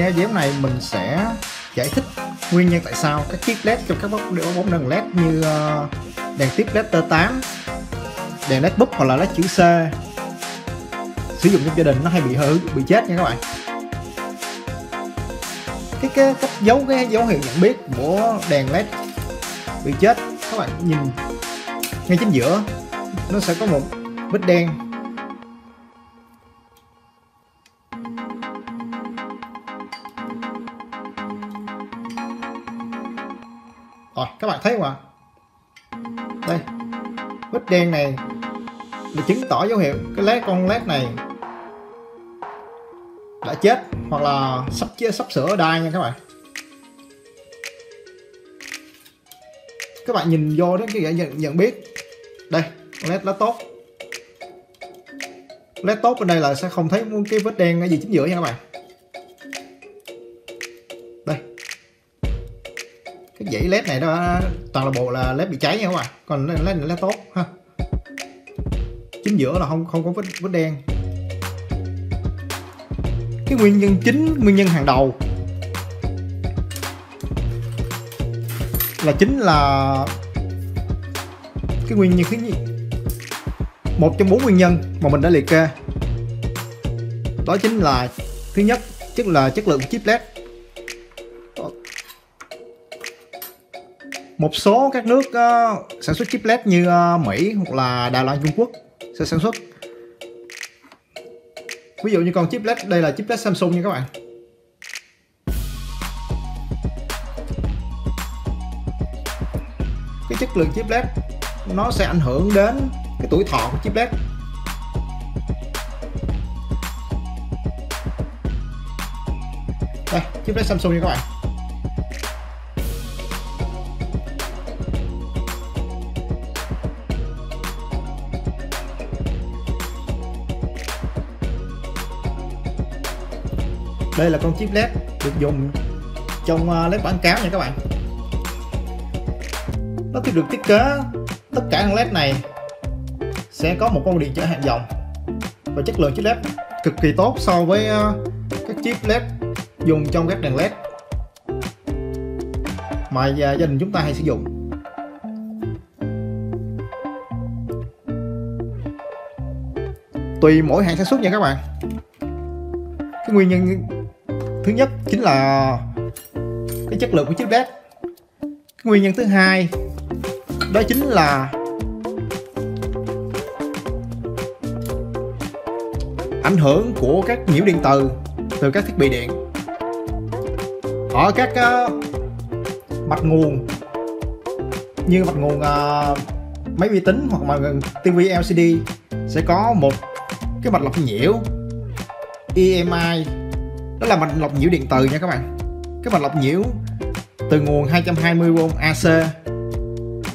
video déo này mình sẽ giải thích nguyên nhân tại sao các chiếc led trong các bóng bóng đèn led như ờ, đèn tiếp led T8 đèn led búp hoặc là led chữ C sử dụng trong gia đình nó hay bị hư, bị chết nha các bạn. Cái cái cách giấu cái dấu hiệu nhận biết của đèn led bị chết, các bạn nhìn ngay chính giữa, nó sẽ có một vết đen. Rồi các bạn thấy không ạ? Đây vết đen này là chứng tỏ dấu hiệu cái led con led này đã chết hoặc là sắp chết sắp sửa đai nha các bạn. Các bạn nhìn vô đó cái nhận, nhận biết. Đây led nó tốt. Led tốt bên đây là sẽ không thấy cái vết đen ở gì chính giữa nha các bạn. Cái dãy led này đó, toàn là bộ là led bị cháy nha các bạn à? còn led này led tốt, ha. Chính giữa là không không có vết vết đen. Cái nguyên nhân chính, nguyên nhân hàng đầu là chính là cái nguyên nhân thứ nhất. Một trong bốn nguyên nhân mà mình đã liệt kê. Đó chính là, thứ nhất tức là chất lượng của chip led. Một số các nước uh, sản xuất chip led như uh, Mỹ hoặc là Đài Loan Trung Quốc sẽ sản xuất. Ví dụ như con chip led đây là chip led Samsung nha các bạn. Cái chất lượng chip led nó sẽ ảnh hưởng đến cái tuổi thọ của chip led. Đây chip led Samsung nha các bạn. Đây là con chip led được dùng trong à, led quảng cáo nha các bạn. Nó được thiết kế, tất cả con led này sẽ có một con điện trở hạn dòng và chất lượng chip led cực kỳ tốt so với à, các chip led dùng trong các đèn led mà à, gia đình chúng ta hay sử dụng. Tùy mỗi hãng sản xuất nha các bạn. Cái nguyên nhân thứ nhất chính là cái chất lượng của chiếc bếp. Nguyên nhân thứ hai đó chính là ảnh hưởng của các nhiễu điện từ từ các thiết bị điện. Ở các uh, mạch nguồn như mạch nguồn uh, máy vi tính hoặc mà TV LCD sẽ có một cái mạch lọc nhiễu EMI đó là mạch lọc nhiễu điện từ nha các bạn. Cái mạch lọc nhiễu từ nguồn 220V AC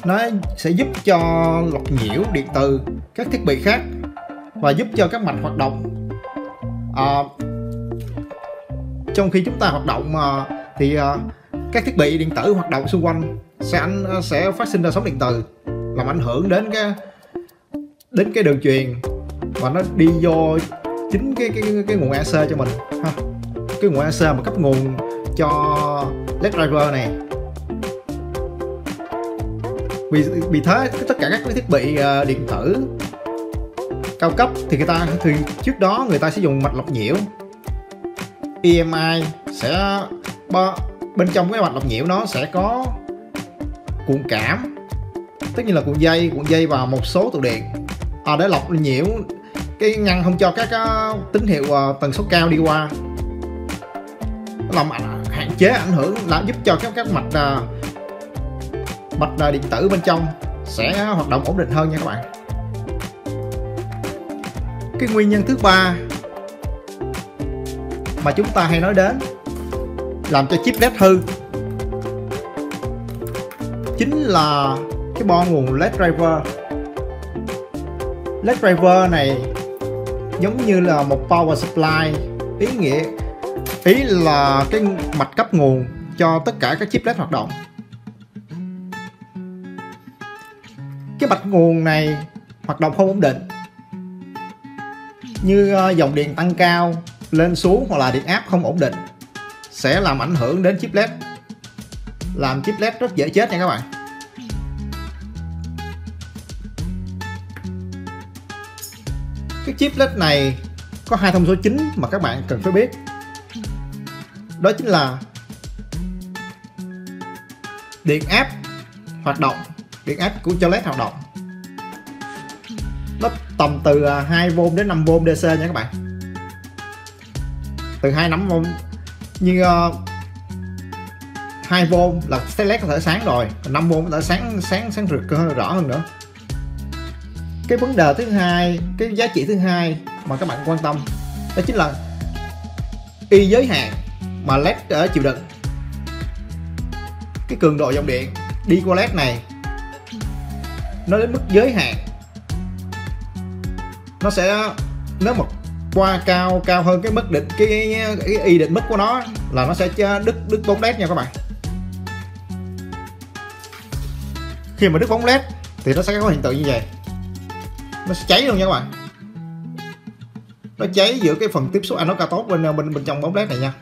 nó sẽ giúp cho lọc nhiễu điện từ các thiết bị khác và giúp cho các mạch hoạt động. À, trong khi chúng ta hoạt động mà thì à, các thiết bị điện tử hoạt động xung quanh sẽ à, sẽ phát sinh ra sóng điện từ làm ảnh hưởng đến cái đến cái đường truyền và nó đi vô chính cái cái cái nguồn AC cho mình ha cái nguồn AC mà cấp nguồn cho led driver này. Vì vì thế tất cả các thiết bị uh, điện tử cao cấp thì người ta thì trước đó người ta sẽ dùng mạch lọc nhiễu. EMI sẽ bên trong cái mạch lọc nhiễu nó sẽ có cuộn cảm tất nhiên là cuộn dây cuộn dây và một số tụ điện. À, để lọc nhiễu cái ngăn không cho các uh, tín hiệu uh, tần số cao đi qua làm hạn chế ảnh hưởng là giúp cho các các mạch à, mạch à, điện tử bên trong sẽ hoạt động ổn định hơn nha các bạn. Cái nguyên nhân thứ ba mà chúng ta hay nói đến làm cho chip led hư chính là cái bo nguồn led driver. Led driver này giống như là một power supply, ý nghĩa ý là cái mạch cấp nguồn cho tất cả các chip led hoạt động. Cái mạch nguồn này hoạt động không ổn định. Như ờ, dòng điện tăng cao, lên xuống hoặc là điện áp không ổn định sẽ làm ảnh hưởng đến chip led. Làm chip led rất dễ chết nha các bạn. Cái chip led này có hai thông số chính mà các bạn cần phải biết đó chính là điện áp hoạt động điện áp của cho led hoạt động. Nó tầm từ à, 2V đến 5V DC nha các bạn. Từ 2 5V như uh, 2V là cái led có thể sáng rồi 5V có thể sáng sáng sáng rực hơn rõ hơn nữa. Cái vấn đề thứ hai cái giá trị thứ hai mà các bạn quan tâm đó chính là y giới hạn mà led ở chịu đựng. Cái cường độ dòng điện đi qua led này nó đến mức giới hạn. Nó sẽ nếu mà qua cao cao hơn cái mức định cái, cái, cái y định mức của nó là nó sẽ đứt đứt bóng led nha các bạn. Khi mà đứt bóng led thì nó sẽ có hiện tượng như vậy. Nó sẽ cháy luôn nha các bạn. Nó cháy giữa cái phần tiếp xúc anode cathode bên bên bên trong bóng led này nha.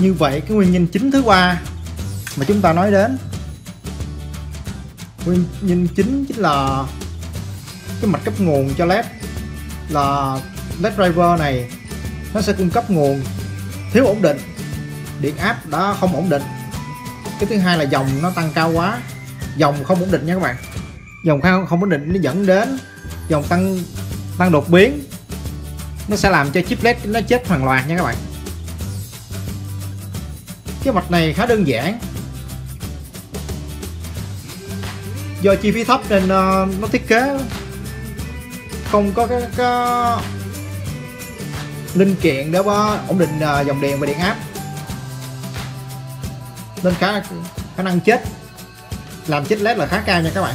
Như vậy cái nguyên nhân chính thứ ba mà chúng ta nói đến, nguyên nhân chính chính là cái mạch cấp nguồn cho led, là led driver này nó sẽ cung cấp nguồn thiếu ổn định, điện áp đã không ổn định. Cái thứ hai là dòng nó tăng cao quá, dòng không ổn định nha các bạn. Dòng không không ổn định nó dẫn đến dòng tăng tăng đột biến. Nó sẽ làm cho chip led nó chết hoàn loạt nha các bạn cái mạch này khá đơn giản. Do chi phí thấp nên uh, nó thiết kế không có cái, cái linh kiện để ổn định uh, dòng điện và điện áp. Nên khả khả năng chết làm chết led là khá cao nha các bạn.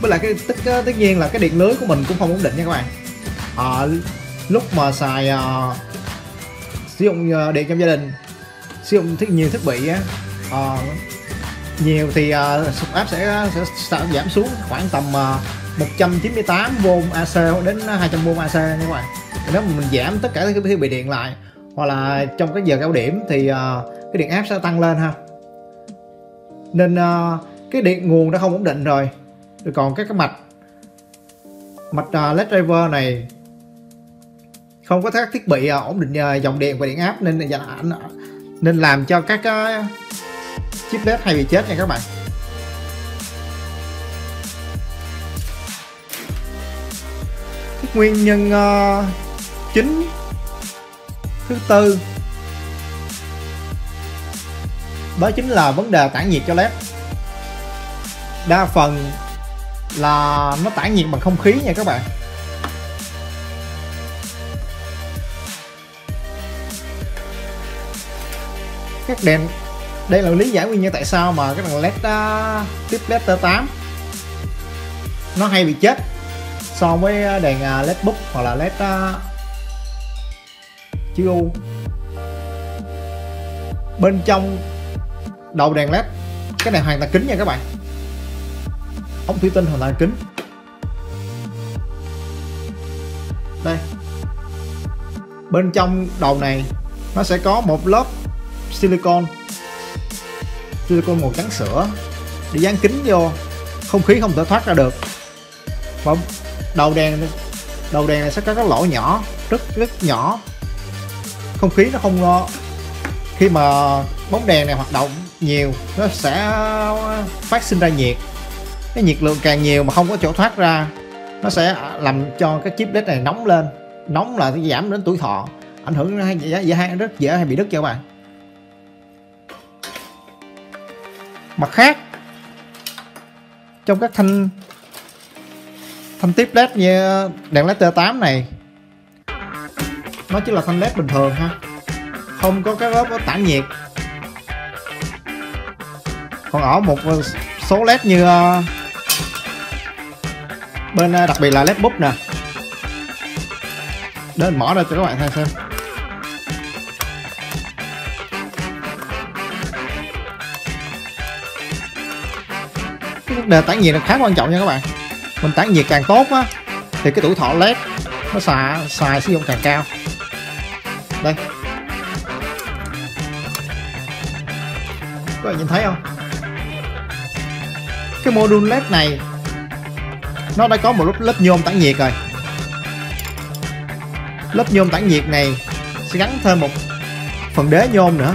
Với lại cái tất tất nhiên là cái điện lưới của mình cũng không ổn định nha các bạn à, lúc mà xài à, sử dụng ờ, điện trong gia đình sử dụng thiết nhiều thiết bị á à, nhiều thì à, sụp áp sẽ, sẽ, sẽ giảm xuống khoảng tầm à, 198V AC đến 200V AC nha các bạn. Nếu mà mình giảm tất cả các thiết bị điện lại hoặc là trong cái giờ cao điểm thì uh, cái điện áp sẽ tăng lên ha. Nên uh, cái điện nguồn đã không ổn định rồi. Rồi còn các cái mạch mạch uh, led driver này không có các thiết bị à, ổn định ờ, dòng điện và điện áp nên dạ, nên làm cho các ờ, chip led hay bị chết nha các bạn. Cái nguyên nhân uh, chính thứ tư đó chính là vấn đề tản nhiệt cho led. Đa phần là nó tản nhiệt bằng không khí nha các bạn. Các đèn. Đây là lý giải nguyên nhân tại sao mà cái đèn led à, uh, tiếp led T8 nó hay bị chết so với đèn uh, led book hoặc là led uh, chữ U. Bên trong đầu đèn led cái này hoàn toàn kính nha các bạn. Ống thủy tinh hoàn toàn kính. Đây. Bên trong đầu này nó sẽ có một lớp silicon. Silicon màu trắng sữa. Để dán kính vô không khí không thể thoát ra được. Và đầu đèn đầu đèn này sẽ có các lỗ nhỏ rất rất nhỏ. Không khí nó không lo. Khi mà bóng đèn này hoạt động nhiều nó sẽ phát sinh ra nhiệt. Cái nhiệt lượng càng nhiều mà không có chỗ thoát ra nó sẽ làm cho cái chip led này nóng lên. Nóng là giảm đến tuổi thọ. Ảnh hưởng dễ, dễ rất dễ hay bị đứt cho các bạn mặt khác. Trong các thanh thanh tiếp led như đèn led T8 này. Nó chỉ là thanh led bình thường ha. Không có cái lớp tản nhiệt. Còn ở một số led như ờ, bên ờ, đặc biệt là led bút nè. Đến mở ra cho các bạn xem. Tản nhiệt là khá quan trọng nha các bạn. Mình tản nhiệt càng tốt á, thì cái tuổi thọ led nó xài xài sử dụng càng cao. Đây. Các bạn nhìn thấy không? Cái module led này, nó đã có một lớp lớp nhôm tản nhiệt rồi. Lớp nhôm tản nhiệt này sẽ gắn thêm một phần đế nhôm nữa.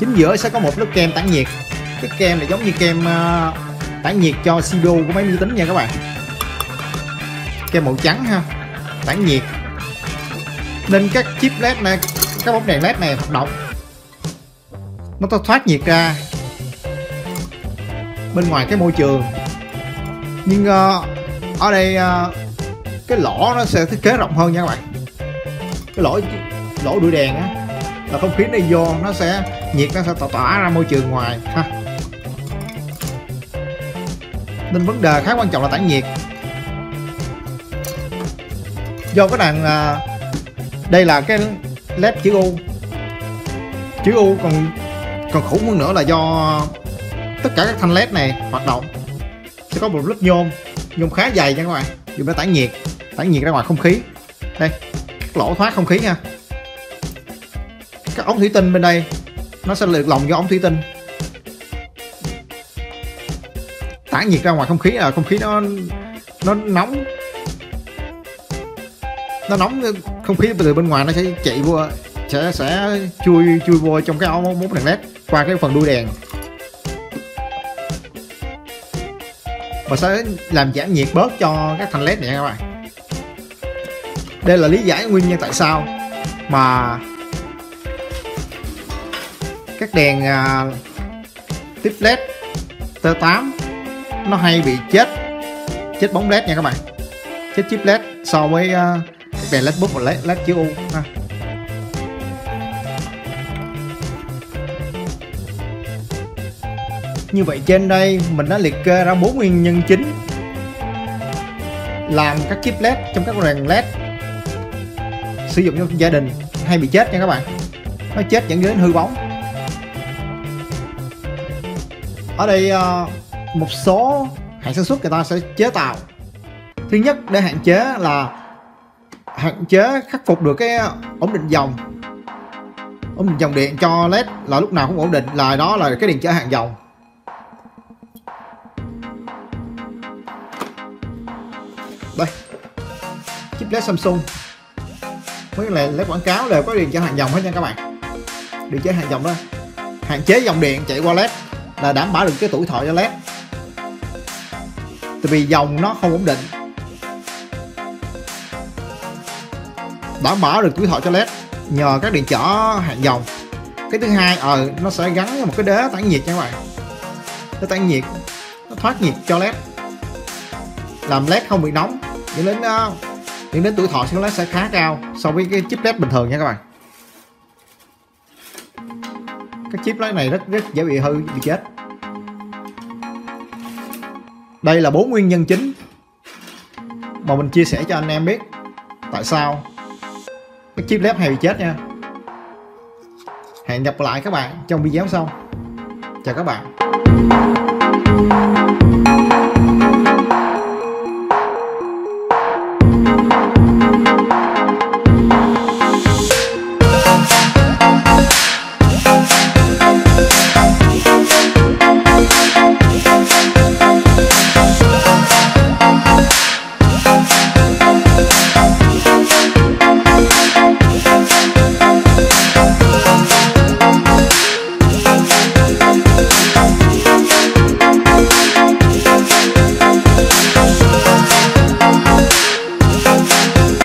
Chính giữa sẽ có một lớp kem tản nhiệt. Cái kem này giống như kem uh, tản nhiệt cho CPU của máy vi tính nha các bạn. Kem màu trắng ha tản nhiệt. Nên các chip led này các bóng đèn led này hoạt động. Nó thoát nhiệt ra bên ngoài cái môi trường. Nhưng uh, ở đây uh, cái lỗ nó sẽ thiết kế rộng hơn nha các bạn. Cái lỗ lỗ đuôi đèn á là không khí nó vô nó sẽ nhiệt nó sẽ tỏa ra môi trường ngoài ha. Nên vấn đề khá quan trọng là tản nhiệt. Do cái đàn à, đây là cái led chữ U. Chữ U còn còn khủng hơn nữa là do tất cả các thanh led này hoạt động. Sẽ có một lớp nhôm nhôm khá dày nha các bạn. Dùng để tản nhiệt tản nhiệt ra ngoài không khí. Đây lỗ thoát không khí nha. Các ống thủy tinh bên đây nó sẽ được lồng vô ống thủy tinh. Tản nhiệt ra ngoài không khí là không khí nó nó nóng. Nó nóng, không khí từ bên ngoài nó sẽ chạy vô, sẽ sẽ chui chui vô trong cái ống bốn đèn led qua cái phần đuôi đèn. Và sẽ làm giảm nhiệt bớt cho các thanh led này các bạn. Đây là lý giải nguyên nhân tại sao mà đèn uh, tiếp led T8 nó hay bị chết chết bóng led nha các bạn. Chết chip led so với à, uh, đèn led bút và led, led chữ U ha. Như vậy trên đây mình đã liệt kê ra bốn nguyên nhân chính làm các chip led trong các đèn led sử dụng trong gia đình hay bị chết nha các bạn. Nó chết dẫn đến hư bóng. Ở đây ờ, một số hãng sản xuất người ta sẽ chế tạo. Thứ nhất để hạn chế là hạn chế khắc phục được cái ổn định dòng. Ổn định dòng điện cho led là lúc nào cũng ổn định, là đó là cái điện trở hạn dòng. Đây. Chip led Samsung. Mấy cái led quảng cáo đều có điện trở hạn dòng hết nha các bạn. Điện trở hạn dòng đó hạn chế dòng điện chạy qua led là đảm bảo được cái tuổi thọ cho led tại vì dòng nó không ổn định. Đảm bảo được tuổi thọ cho led nhờ các điện trở hạn dòng. Cái thứ hai ờ nó sẽ gắn một cái đế tản nhiệt nha các bạn. Cái tản nhiệt, nó thoát nhiệt cho led làm led không bị nóng, dẫn đến ờ, dẫn đến tuổi thọ của led sẽ khá cao so với cái chip led bình thường nha các bạn. Các chip led này rất rất dễ bị hư, bị chết đây là bốn nguyên nhân chính mà mình chia sẻ cho anh em biết tại sao cái chip lép hay bị chết nha. Hẹn gặp lại các bạn trong video sau. Chào các bạn.